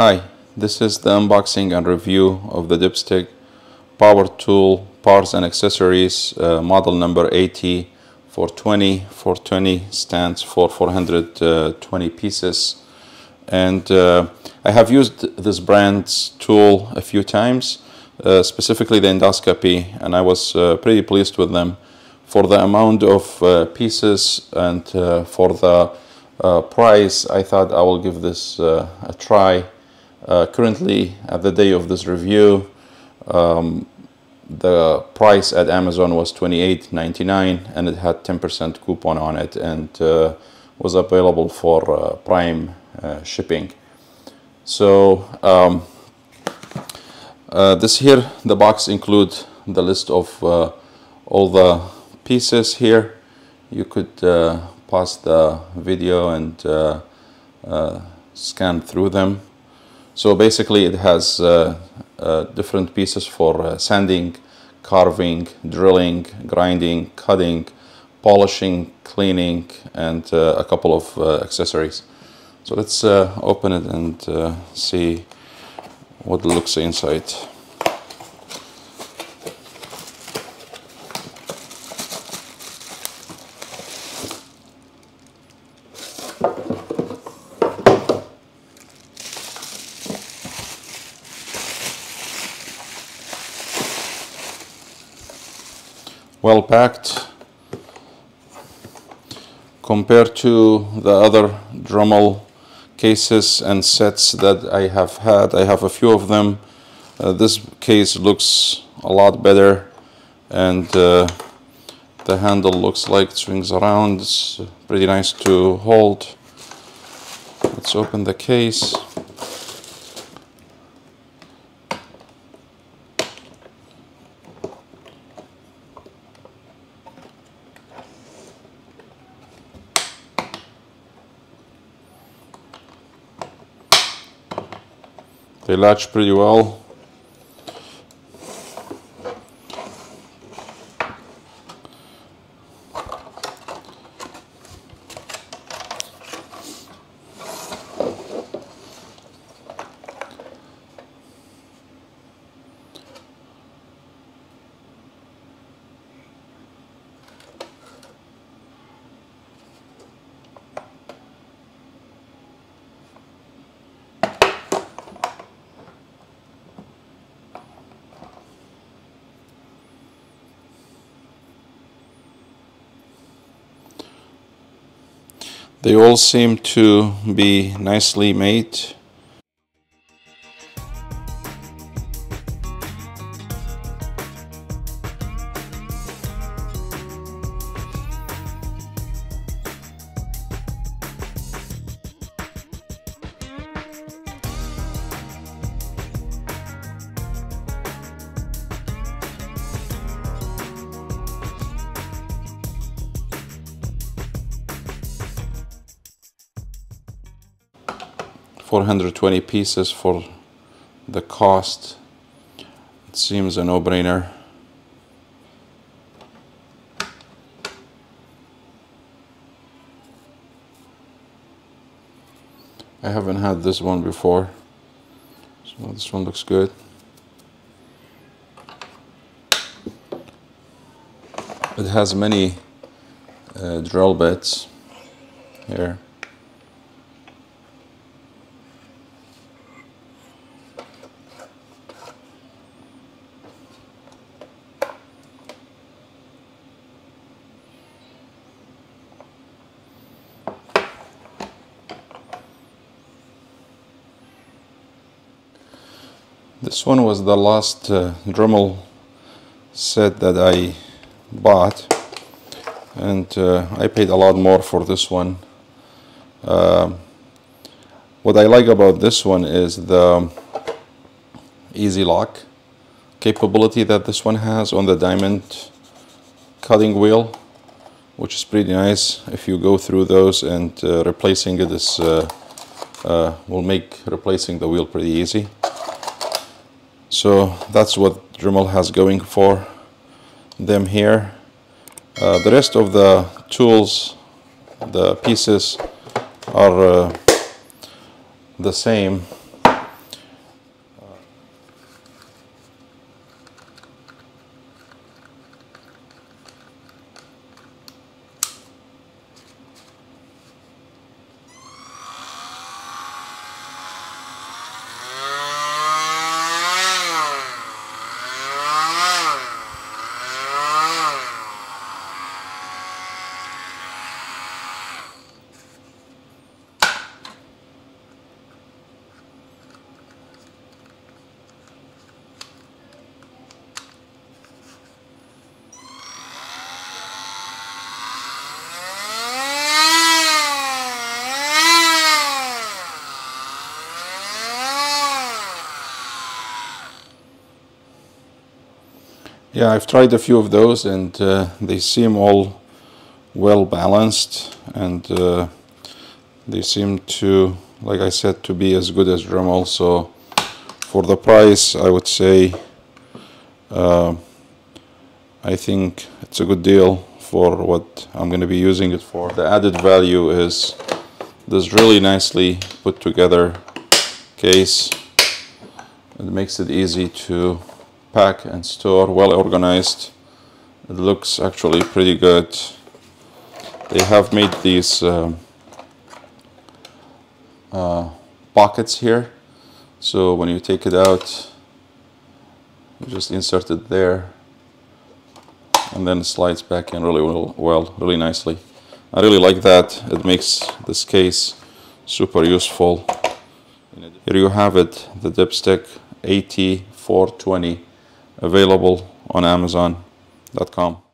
Hi, this is the unboxing and review of the DEPSTECH Power Tool Parts and Accessories uh, model number AT 420. 420 stands for 420 pieces. And uh, I have used this brand's tool a few times, uh, specifically the endoscopy, and I was uh, pretty pleased with them. For the amount of uh, pieces and uh, for the price, I thought I will give this a try. Uh, currently, at the day of this review, um, the price at Amazon was $28.99 and it had 10% coupon on it and uh, was available for uh, Prime uh, shipping. So um, uh, this here, the box includes the list of uh, all the pieces here. You could pause the video and scan through them. So basically it has uh, uh, different pieces for uh, sanding, carving, drilling, grinding, cutting, polishing, cleaning, and a couple of accessories. So let's open it and see what looks inside. Well packed compared to the other Dremel cases and sets that I have had. I have a few of them. Uh, this case looks a lot better and uh, the handle looks like it swings around. It's pretty nice to hold. Let's open the case. They latch pretty well. They all seem to be nicely made. Four hundred twenty pieces for the cost. It seems a no-brainer. I haven't had this one before, so this one looks good. It has many uh, drill bits here. This one was the last uh, Dremel set that I bought and uh, I paid a lot more for this one. Uh, what I like about this one is the easy lock capability that this one has on the diamond cutting wheel which is pretty nice if you go through those and uh, replacing it is uh, uh, will make replacing the wheel pretty easy so that's what Dremel has going for them here. Uh, the rest of the tools the pieces are uh, the same Yeah, I've tried a few of those and uh, they seem all well balanced and uh, they seem to, like I said, to be as good as Dremel. So for the price, I would say uh, I think it's a good deal for what I'm going to be using it for. The added value is this really nicely put together case. It makes it easy to pack and store, well organized. It looks actually pretty good. They have made these um, uh, pockets here. So when you take it out, you just insert it there and then it slides back in really well, well, really nicely. I really like that. It makes this case super useful. Here you have it, the DEPSTECH AT420 available on Amazon.com.